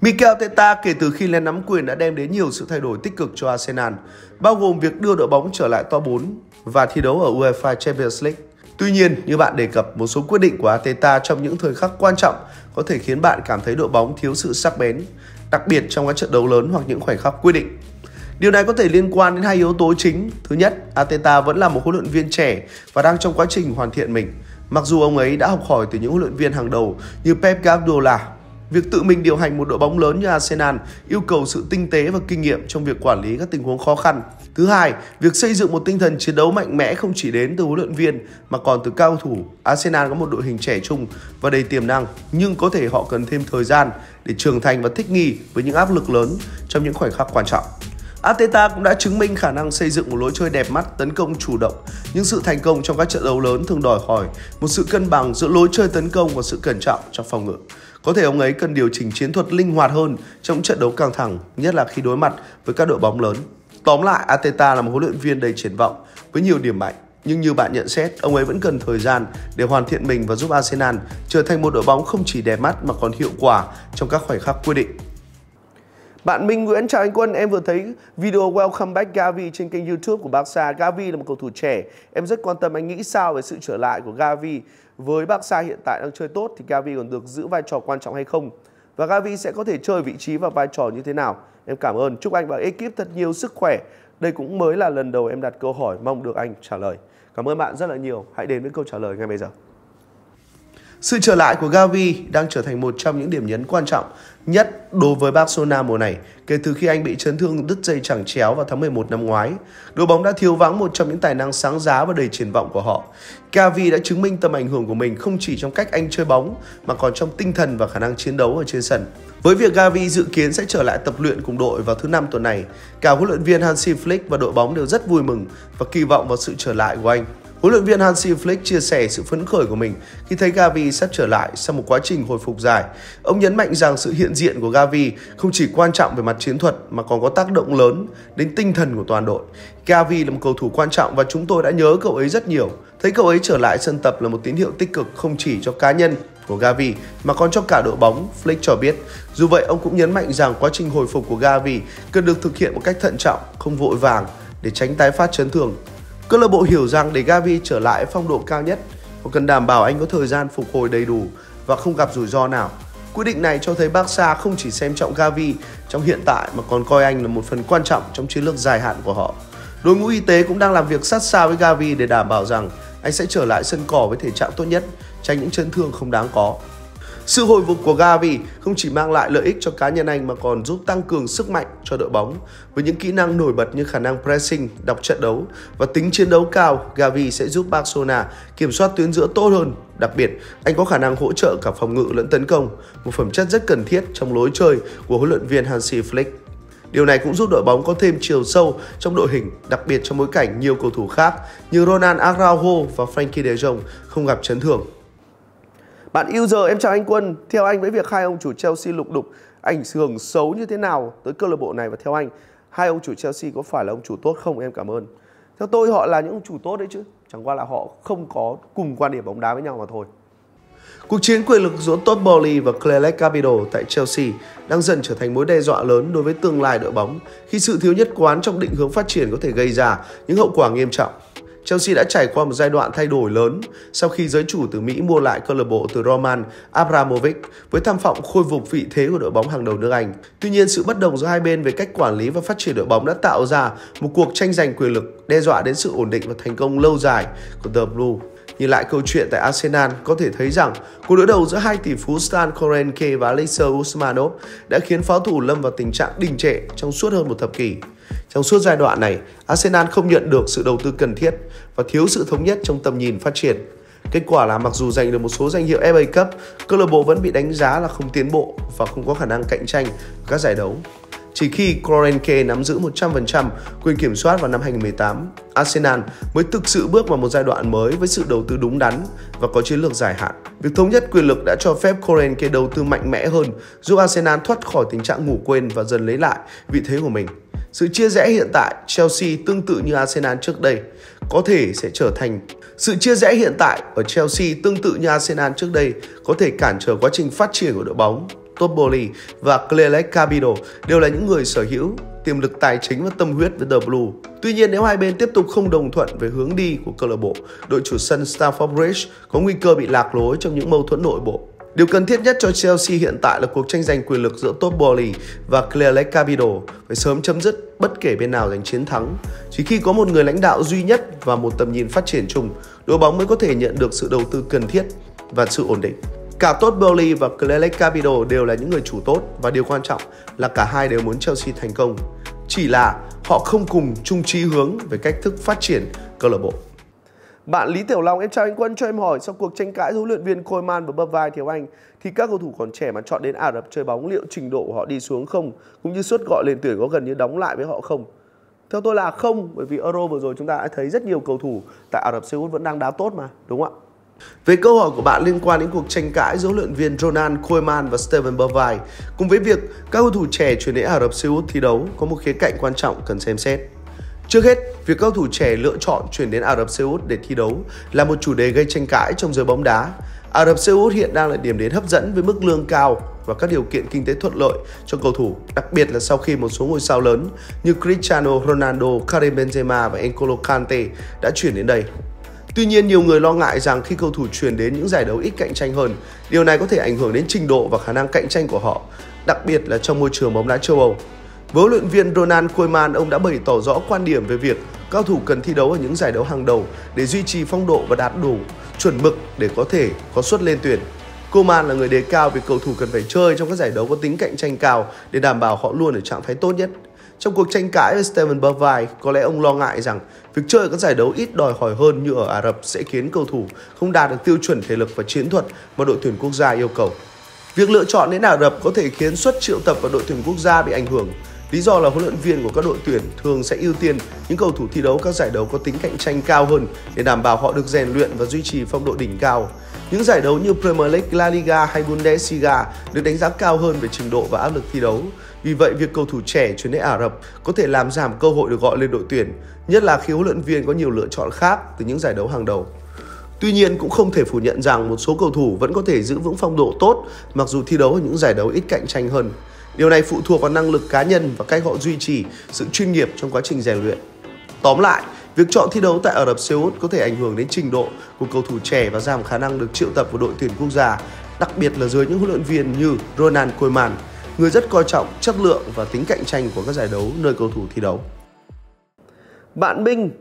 Mikel Arteta kể từ khi lên nắm quyền đã đem đến nhiều sự thay đổi tích cực cho Arsenal, bao gồm việc đưa đội bóng trở lại top 4 và thi đấu ở UEFA Champions League. Tuy nhiên, như bạn đề cập, một số quyết định của Arteta trong những thời khắc quan trọng có thể khiến bạn cảm thấy đội bóng thiếu sự sắc bén, đặc biệt trong các trận đấu lớn hoặc những khoảnh khắc quyết định. Điều này có thể liên quan đến hai yếu tố chính. Thứ nhất, Arteta vẫn là một huấn luyện viên trẻ và đang trong quá trình hoàn thiện mình. Mặc dù ông ấy đã học hỏi từ những huấn luyện viên hàng đầu như Pep Guardiola Việc tự mình điều hành một đội bóng lớn như Arsenal yêu cầu sự tinh tế và kinh nghiệm trong việc quản lý các tình huống khó khăn. Thứ hai, việc xây dựng một tinh thần chiến đấu mạnh mẽ không chỉ đến từ huấn luyện viên mà còn từ cao thủ. Arsenal có một đội hình trẻ trung và đầy tiềm năng, nhưng có thể họ cần thêm thời gian để trưởng thành và thích nghi với những áp lực lớn trong những khoảnh khắc quan trọng. Arteta cũng đã chứng minh khả năng xây dựng một lối chơi đẹp mắt, tấn công chủ động. Nhưng sự thành công trong các trận đấu lớn thường đòi hỏi một sự cân bằng giữa lối chơi tấn công và sự cẩn trọng trong phòng ngự. Có thể ông ấy cần điều chỉnh chiến thuật linh hoạt hơn trong trận đấu căng thẳng, nhất là khi đối mặt với các đội bóng lớn. Tóm lại, Ateta là một huấn luyện viên đầy triển vọng với nhiều điểm mạnh. Nhưng như bạn nhận xét, ông ấy vẫn cần thời gian để hoàn thiện mình và giúp Arsenal trở thành một đội bóng không chỉ đẹp mắt mà còn hiệu quả trong các khoảnh khắc quyết định. Bạn Minh Nguyễn chào anh Quân, em vừa thấy video Welcome Back Gavi trên kênh YouTube của Barca. Gavi là một cầu thủ trẻ, em rất quan tâm anh nghĩ sao về sự trở lại của Gavi với Barca hiện tại đang chơi tốt thì Gavi còn được giữ vai trò quan trọng hay không? Và Gavi sẽ có thể chơi vị trí và vai trò như thế nào? Em cảm ơn, chúc anh và ekip thật nhiều sức khỏe. Đây cũng mới là lần đầu em đặt câu hỏi, mong được anh trả lời. Cảm ơn bạn rất là nhiều. Hãy đến với câu trả lời ngay bây giờ. Sự trở lại của Gavi đang trở thành một trong những điểm nhấn quan trọng nhất đối với Barcelona mùa này kể từ khi anh bị chấn thương đứt dây chẳng chéo vào tháng 11 năm ngoái. Đội bóng đã thiếu vắng một trong những tài năng sáng giá và đầy triển vọng của họ. Gavi đã chứng minh tầm ảnh hưởng của mình không chỉ trong cách anh chơi bóng mà còn trong tinh thần và khả năng chiến đấu ở trên sân. Với việc Gavi dự kiến sẽ trở lại tập luyện cùng đội vào thứ năm tuần này, cả huấn luyện viên Hansi Flick và đội bóng đều rất vui mừng và kỳ vọng vào sự trở lại của anh. Huấn luyện viên Hansi Flick chia sẻ sự phấn khởi của mình khi thấy Gavi sắp trở lại sau một quá trình hồi phục dài. Ông nhấn mạnh rằng sự hiện diện của Gavi không chỉ quan trọng về mặt chiến thuật mà còn có tác động lớn đến tinh thần của toàn đội. Gavi là một cầu thủ quan trọng và chúng tôi đã nhớ cậu ấy rất nhiều. Thấy cậu ấy trở lại sân tập là một tín hiệu tích cực không chỉ cho cá nhân của Gavi mà còn cho cả đội bóng, Flick cho biết. Dù vậy, ông cũng nhấn mạnh rằng quá trình hồi phục của Gavi cần được thực hiện một cách thận trọng, không vội vàng để tránh tái phát chấn thương. Câu lạc bộ hiểu rằng để Gavi trở lại phong độ cao nhất, họ cần đảm bảo anh có thời gian phục hồi đầy đủ và không gặp rủi ro nào. Quyết định này cho thấy Barca không chỉ xem trọng Gavi trong hiện tại mà còn coi anh là một phần quan trọng trong chiến lược dài hạn của họ. Đội ngũ y tế cũng đang làm việc sát sao với Gavi để đảm bảo rằng anh sẽ trở lại sân cỏ với thể trạng tốt nhất, tránh những chấn thương không đáng có. Sự hồi phục của Gavi không chỉ mang lại lợi ích cho cá nhân anh mà còn giúp tăng cường sức mạnh cho đội bóng. Với những kỹ năng nổi bật như khả năng pressing, đọc trận đấu và tính chiến đấu cao, Gavi sẽ giúp Barcelona kiểm soát tuyến giữa tốt hơn. Đặc biệt, anh có khả năng hỗ trợ cả phòng ngự lẫn tấn công, một phẩm chất rất cần thiết trong lối chơi của huấn luyện viên Hansi Flick. Điều này cũng giúp đội bóng có thêm chiều sâu trong đội hình, đặc biệt trong bối cảnh nhiều cầu thủ khác như Ronald Araujo và Frankie de Jong không gặp chấn thương. Bạn yêu giờ em chào anh Quân. Theo anh, với việc hai ông chủ Chelsea lục đục ảnh hưởng xấu như thế nào tới câu lạc bộ này và theo anh, hai ông chủ Chelsea có phải là ông chủ tốt không? Em cảm ơn. Theo tôi, họ là những ông chủ tốt đấy chứ. Chẳng qua là họ không có cùng quan điểm bóng đá với nhau mà thôi. Cuộc chiến quyền lực giữa Todd Bowley và Clearlake Capital tại Chelsea đang dần trở thành mối đe dọa lớn đối với tương lai đội bóng khi sự thiếu nhất quán trong định hướng phát triển có thể gây ra những hậu quả nghiêm trọng. Chelsea đã trải qua một giai đoạn thay đổi lớn sau khi giới chủ từ Mỹ mua lại câu lạc bộ từ Roman Abramovich với tham vọng khôi phục vị thế của đội bóng hàng đầu nước Anh. Tuy nhiên, sự bất đồng giữa hai bên về cách quản lý và phát triển đội bóng đã tạo ra một cuộc tranh giành quyền lực đe dọa đến sự ổn định và thành công lâu dài của The Blue. Nhìn lại câu chuyện tại Arsenal, có thể thấy rằng cuộc đối đầu giữa hai tỷ phú Stan Kroenke và Alexei Usmanov đã khiến pháo thủ lâm vào tình trạng đình trệ trong suốt hơn một thập kỷ. Trong suốt giai đoạn này, Arsenal không nhận được sự đầu tư cần thiết và thiếu sự thống nhất trong tầm nhìn phát triển. Kết quả là mặc dù giành được một số danh hiệu FA Cup, câu lạc bộ vẫn bị đánh giá là không tiến bộ và không có khả năng cạnh tranh các giải đấu. Chỉ khi Kroenke nắm giữ 100% quyền kiểm soát vào năm 2018, Arsenal mới thực sự bước vào một giai đoạn mới với sự đầu tư đúng đắn và có chiến lược dài hạn. Việc thống nhất quyền lực đã cho phép Kroenke đầu tư mạnh mẽ hơn, giúp Arsenal thoát khỏi tình trạng ngủ quên và dần lấy lại vị thế của mình. Sự chia rẽ hiện tại Chelsea tương tự như Arsenal trước đây có thể sẽ trở thành sự chia rẽ hiện tại ở Chelsea tương tự như Arsenal trước đây có thể cản trở quá trình phát triển của đội bóng. Topoli và Clelec Capital đều là những người sở hữu tiềm lực tài chính và tâm huyết với The Blue. Tuy nhiên nếu hai bên tiếp tục không đồng thuận về hướng đi của câu lạc bộ, đội chủ sân Stamford Bridge có nguy cơ bị lạc lối trong những mâu thuẫn nội bộ. Điều cần thiết nhất cho Chelsea hiện tại là cuộc tranh giành quyền lực giữa Top Bowley và Clearlake Capital phải sớm chấm dứt bất kể bên nào giành chiến thắng. Chỉ khi có một người lãnh đạo duy nhất và một tầm nhìn phát triển chung, đội bóng mới có thể nhận được sự đầu tư cần thiết và sự ổn định. Cả Todd Bowley và Clearlake Capital đều là những người chủ tốt và điều quan trọng là cả hai đều muốn Chelsea thành công. Chỉ là họ không cùng chung chí hướng về cách thức phát triển câu lạc bộ. Bạn Lý Tiểu Long, em chào anh Quân cho em hỏi sau cuộc tranh cãi giữa huấn luyện viên Koeman và bập vai thiếu anh thì các cầu thủ còn trẻ mà chọn đến Ả Rập chơi bóng liệu trình độ của họ đi xuống không cũng như suất gọi lên tuyển có gần như đóng lại với họ không? Theo tôi là không bởi vì Euro vừa rồi chúng ta đã thấy rất nhiều cầu thủ tại Ả Rập Xê Út vẫn đang đá tốt mà đúng không ạ? Về câu hỏi của bạn liên quan đến cuộc tranh cãi giữa huấn luyện viên Ronald Koeman và Steven Bergwijn cùng với việc các cầu thủ trẻ chuyển đến Ả Rập Xê Út thi đấu có một khía cạnh quan trọng cần xem xét. Trước hết, việc cầu thủ trẻ lựa chọn chuyển đến Ả Rập Xê Út để thi đấu là một chủ đề gây tranh cãi trong giới bóng đá. Ả Rập Xê Út hiện đang là điểm đến hấp dẫn với mức lương cao và các điều kiện kinh tế thuận lợi cho cầu thủ, đặc biệt là sau khi một số ngôi sao lớn như Cristiano Ronaldo, Karim Benzema và N'Golo Kante đã chuyển đến đây. Tuy nhiên, nhiều người lo ngại rằng khi cầu thủ chuyển đến những giải đấu ít cạnh tranh hơn, điều này có thể ảnh hưởng đến trình độ và khả năng cạnh tranh của họ, đặc biệt là trong môi trường bóng đá châu Âu. Với huấn luyện viên Ronald Koeman, ông đã bày tỏ rõ quan điểm về việc cao thủ cần thi đấu ở những giải đấu hàng đầu để duy trì phong độ và đạt đủ chuẩn mực để có thể có suất lên tuyển. Koeman là người đề cao việc cầu thủ cần phải chơi trong các giải đấu có tính cạnh tranh cao để đảm bảo họ luôn ở trạng thái tốt nhất. Trong cuộc tranh cãi với Steven Bergwijn, có lẽ ông lo ngại rằng việc chơi ở các giải đấu ít đòi hỏi hơn như ở Ả Rập sẽ khiến cầu thủ không đạt được tiêu chuẩn thể lực và chiến thuật mà đội tuyển quốc gia yêu cầu. Việc lựa chọn đến Ả Rập có thể khiến suất triệu tập vào đội tuyển quốc gia bị ảnh hưởng. Lý do là huấn luyện viên của các đội tuyển thường sẽ ưu tiên những cầu thủ thi đấu các giải đấu có tính cạnh tranh cao hơn để đảm bảo họ được rèn luyện và duy trì phong độ đỉnh cao. Những giải đấu như Premier League, La Liga hay Bundesliga được đánh giá cao hơn về trình độ và áp lực thi đấu. Vì vậy, việc cầu thủ trẻ chuyển đến Ả Rập có thể làm giảm cơ hội được gọi lên đội tuyển, nhất là khi huấn luyện viên có nhiều lựa chọn khác từ những giải đấu hàng đầu. Tuy nhiên cũng không thể phủ nhận rằng một số cầu thủ vẫn có thể giữ vững phong độ tốt mặc dù thi đấu ở những giải đấu ít cạnh tranh hơn. Điều này phụ thuộc vào năng lực cá nhân và cách họ duy trì sự chuyên nghiệp trong quá trình rèn luyện. Tóm lại, việc chọn thi đấu tại Ả Rập Xê Út có thể ảnh hưởng đến trình độ của cầu thủ trẻ và giảm khả năng được triệu tập của đội tuyển quốc gia, đặc biệt là dưới những huấn luyện viên như Ronald Koeman, người rất coi trọng chất lượng và tính cạnh tranh của các giải đấu nơi cầu thủ thi đấu. Bạn Minh,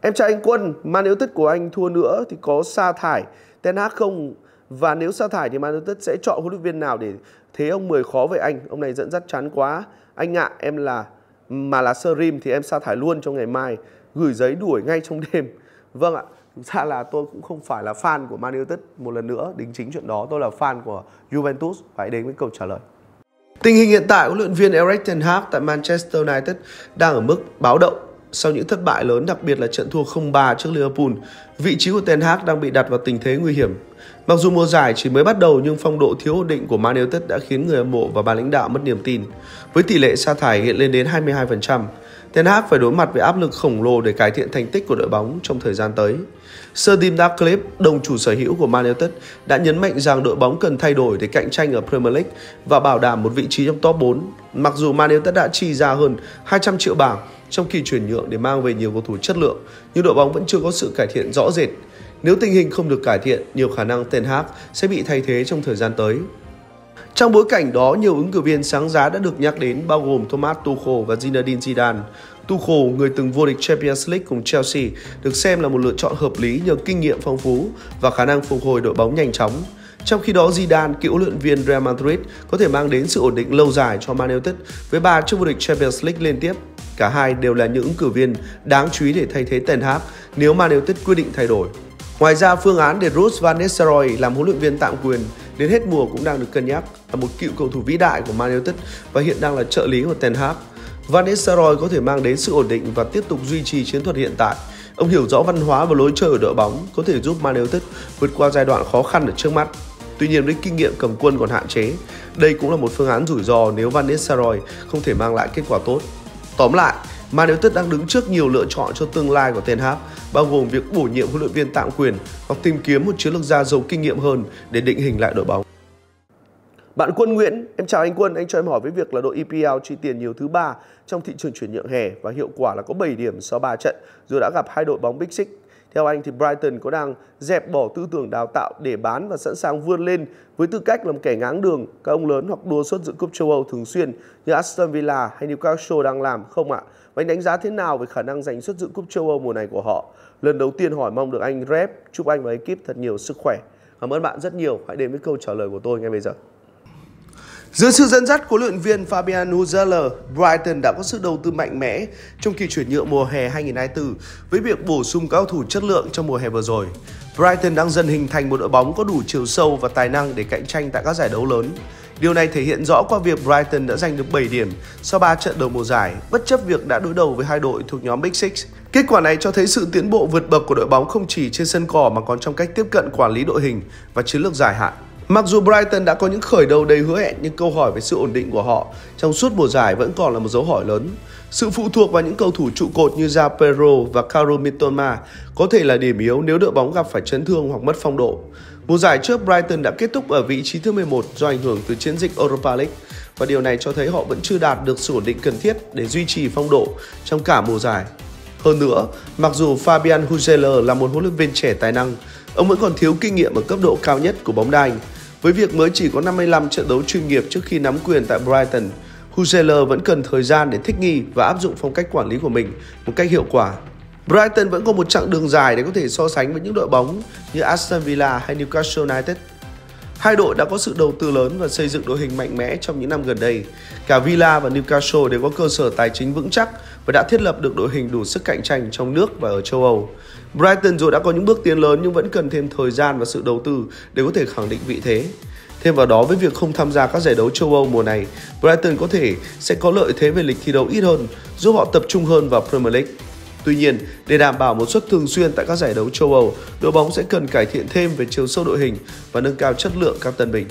em chào anh Quân, Man United của anh thua nữa thì có sa thải Ten Hag không? Và nếu sa thải thì Man United sẽ chọn huấn luyện viên nào để thế ông 10 khó với anh? Ông này dẫn dắt chán quá. Anh ạ, em là mà là Sơ Rim thì em sa thải luôn trong ngày mai, gửi giấy đuổi ngay trong *laughs* đêm. Vâng ạ, thực ra là tôi cũng không phải là fan của Man United một lần nữa, đính chính chuyện đó, tôi là fan của Juventus. Phải đến với câu trả lời. Tình hình hiện tại huấn luyện viên Erik ten Hag tại Manchester United đang ở mức báo động sau những thất bại lớn đặc biệt là trận thua 0-3 trước Liverpool. Vị trí của Ten Hag đang bị đặt vào tình thế nguy hiểm. Mặc dù mùa giải chỉ mới bắt đầu nhưng phong độ thiếu ổn định của Man United đã khiến người hâm mộ và ban lãnh đạo mất niềm tin. Với tỷ lệ sa thải hiện lên đến 22%, Ten Hag phải đối mặt với áp lực khổng lồ để cải thiện thành tích của đội bóng trong thời gian tới. Sir Tim Ratcliffe, đồng chủ sở hữu của Man United, đã nhấn mạnh rằng đội bóng cần thay đổi để cạnh tranh ở Premier League và bảo đảm một vị trí trong top 4. Mặc dù Man United đã chi ra hơn 200 triệu bảng trong kỳ chuyển nhượng để mang về nhiều cầu thủ chất lượng, nhưng đội bóng vẫn chưa có sự cải thiện rõ rệt. Nếu tình hình không được cải thiện, nhiều khả năng Ten Hag sẽ bị thay thế trong thời gian tới. Trong bối cảnh đó, nhiều ứng cử viên sáng giá đã được nhắc đến bao gồm Thomas Tuchel và Zinedine Zidane. Tuchel, người từng vô địch Champions League cùng Chelsea, được xem là một lựa chọn hợp lý nhờ kinh nghiệm phong phú và khả năng phục hồi đội bóng nhanh chóng. Trong khi đó, Zidane, cựu huấn luyện viên Real Madrid, có thể mang đến sự ổn định lâu dài cho Man United với ba chức vô địch Champions League liên tiếp. Cả hai đều là những ứng cử viên đáng chú ý để thay thế Ten Hag nếu Man United quyết định thay đổi. Ngoài ra, phương án để Ruth van Nistelrooy làm huấn luyện viên tạm quyền đến hết mùa cũng đang được cân nhắc là một cựu cầu thủ vĩ đại của Man United và hiện đang là trợ lý của Ten Hag. Van Nistelrooy có thể mang đến sự ổn định và tiếp tục duy trì chiến thuật hiện tại. Ông hiểu rõ văn hóa và lối chơi của đội bóng có thể giúp Man United vượt qua giai đoạn khó khăn ở trước mắt. Tuy nhiên với kinh nghiệm cầm quân còn hạn chế, đây cũng là một phương án rủi ro nếu Van Nistelrooy không thể mang lại kết quả tốt. Tóm lại, Man United đang đứng trước nhiều lựa chọn cho tương lai của Ten Hag, bao gồm việc bổ nhiệm huấn luyện viên tạm quyền hoặc tìm kiếm một chiến lược gia giàu kinh nghiệm hơn để định hình lại đội bóng. Bạn Quân Nguyễn, em chào anh Quân, anh cho em hỏi với việc là đội EPL chi tiền nhiều thứ ba trong thị trường chuyển nhượng hè và hiệu quả là có 7 điểm sau 3 trận dù đã gặp hai đội bóng Big Six. Theo anh thì Brighton có đang dẹp bỏ tư tưởng đào tạo để bán và sẵn sàng vươn lên với tư cách là một kẻ ngáng đường các ông lớn hoặc đua xuất dự cúp châu Âu thường xuyên như Aston Villa hay Newcastle đang làm không ạ? Và anh đánh giá thế nào về khả năng giành xuất dự cúp châu Âu mùa này của họ? Lần đầu tiên hỏi mong được anh rep, chúc anh và ekip thật nhiều sức khỏe. Cảm ơn bạn rất nhiều. Hãy đến với câu trả lời của tôi ngay bây giờ. Dưới sự dẫn dắt của luyện viên Fabian Huzeler, Brighton đã có sự đầu tư mạnh mẽ trong kỳ chuyển nhượng mùa hè 2024 với việc bổ sung cao thủ chất lượng trong mùa hè vừa rồi. Brighton đang dần hình thành một đội bóng có đủ chiều sâu và tài năng để cạnh tranh tại các giải đấu lớn. Điều này thể hiện rõ qua việc Brighton đã giành được 7 điểm sau 3 trận đầu mùa giải, bất chấp việc đã đối đầu với hai đội thuộc nhóm Big Six. Kết quả này cho thấy sự tiến bộ vượt bậc của đội bóng không chỉ trên sân cỏ mà còn trong cách tiếp cận quản lý đội hình và chiến lược dài hạn. Mặc dù Brighton đã có những khởi đầu đầy hứa hẹn nhưng câu hỏi về sự ổn định của họ trong suốt mùa giải vẫn còn là một dấu hỏi lớn. Sự phụ thuộc vào những cầu thủ trụ cột như Zapero và Caro Mitoma có thể là điểm yếu nếu đội bóng gặp phải chấn thương hoặc mất phong độ. Mùa giải trước Brighton đã kết thúc ở vị trí thứ 11 do ảnh hưởng từ chiến dịch Europa League và điều này cho thấy họ vẫn chưa đạt được sự ổn định cần thiết để duy trì phong độ trong cả mùa giải. Hơn nữa, mặc dù Fabian Huzeler là một huấn luyện viên trẻ tài năng, ông vẫn còn thiếu kinh nghiệm ở cấp độ cao nhất của bóng đá Anh với việc mới chỉ có 55 trận đấu chuyên nghiệp trước khi nắm quyền tại Brighton, Huseler vẫn cần thời gian để thích nghi và áp dụng phong cách quản lý của mình một cách hiệu quả. Brighton vẫn có một chặng đường dài để có thể so sánh với những đội bóng như Aston Villa hay Newcastle United. Hai đội đã có sự đầu tư lớn và xây dựng đội hình mạnh mẽ trong những năm gần đây. Cả Villa và Newcastle đều có cơ sở tài chính vững chắc và đã thiết lập được đội hình đủ sức cạnh tranh trong nước và ở châu Âu. Brighton dù đã có những bước tiến lớn nhưng vẫn cần thêm thời gian và sự đầu tư để có thể khẳng định vị thế. Thêm vào đó với việc không tham gia các giải đấu châu Âu mùa này, Brighton có thể sẽ có lợi thế về lịch thi đấu ít hơn, giúp họ tập trung hơn vào Premier League. Tuy nhiên, để đảm bảo một suất thường xuyên tại các giải đấu châu Âu, đội bóng sẽ cần cải thiện thêm về chiều sâu đội hình và nâng cao chất lượng các tân binh.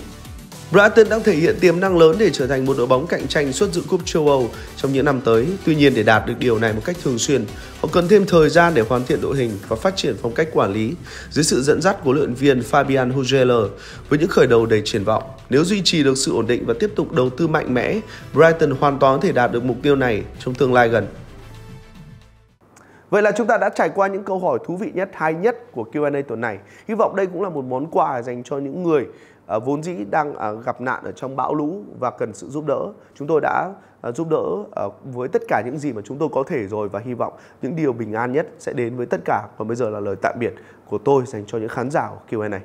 Brighton đang thể hiện tiềm năng lớn để trở thành một đội bóng cạnh tranh suốt dự cúp châu Âu trong những năm tới. Tuy nhiên để đạt được điều này một cách thường xuyên, họ cần thêm thời gian để hoàn thiện đội hình và phát triển phong cách quản lý dưới sự dẫn dắt của luyện viên Fabian Hugeler với những khởi đầu đầy triển vọng. Nếu duy trì được sự ổn định và tiếp tục đầu tư mạnh mẽ, Brighton hoàn toàn có thể đạt được mục tiêu này trong tương lai gần. Vậy là chúng ta đã trải qua những câu hỏi thú vị nhất, hay nhất của Q&A tuần này. Hy vọng đây cũng là một món quà dành cho những người Ờ, vốn dĩ đang ờ, gặp nạn ở trong bão lũ và cần sự giúp đỡ. Chúng tôi đã ờ, giúp đỡ với tất cả những gì mà chúng tôi có thể rồi và hy vọng những điều bình an nhất sẽ đến với tất cả. Còn bây giờ là lời tạm biệt của tôi dành cho những khán giả của Q&A này.